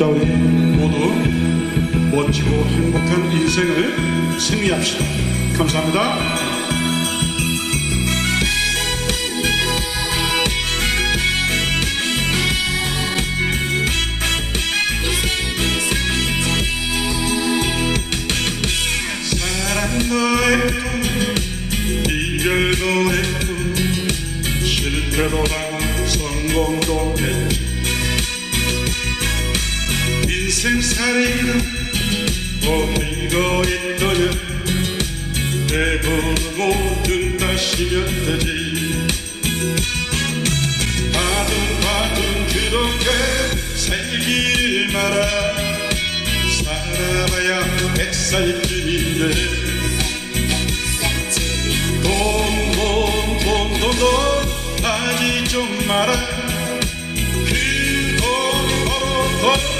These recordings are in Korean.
자 우리 모두 멋지고 행복한 인생을 승리합시다. 감사합니다. 했고 이별도 했고 실패도 하고 성공도 했지 인생살이가 어디가 있더냐 내보고 등 따시면 되지. 바둥바둥 그렇게 살길 말아 살아봐야 백살쯤인데. 돈돈돈돈돈 하지 좀 마라. 그 돈이 바로 돈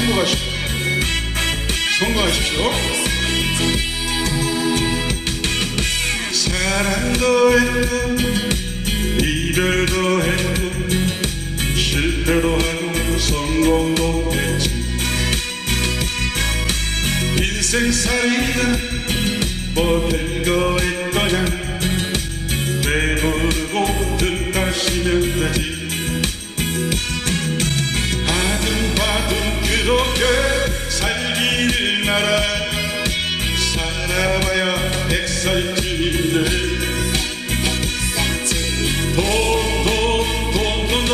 행복하시고 성공하십시오. 사랑도 했고 이별도 했고 실패도 하고 성공도 했지. 인생살이가 뭐 별거 있거 그렇게 살기를 말아 살아봐야 백살쯤인데 돈돈 돈 돈돈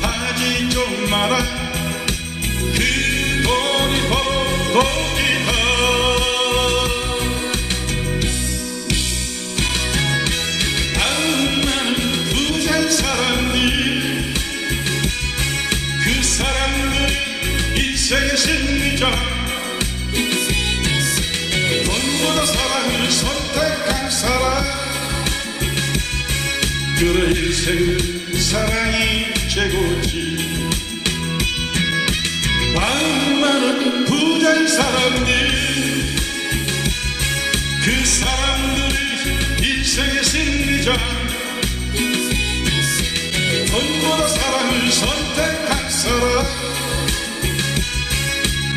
하지 좀 마라. 그 돈이 바로 돈 승리자 돈보다 사랑을 선택한 사람. 그래 인생은 사랑이 최고지. 마음 많은 부자인 사람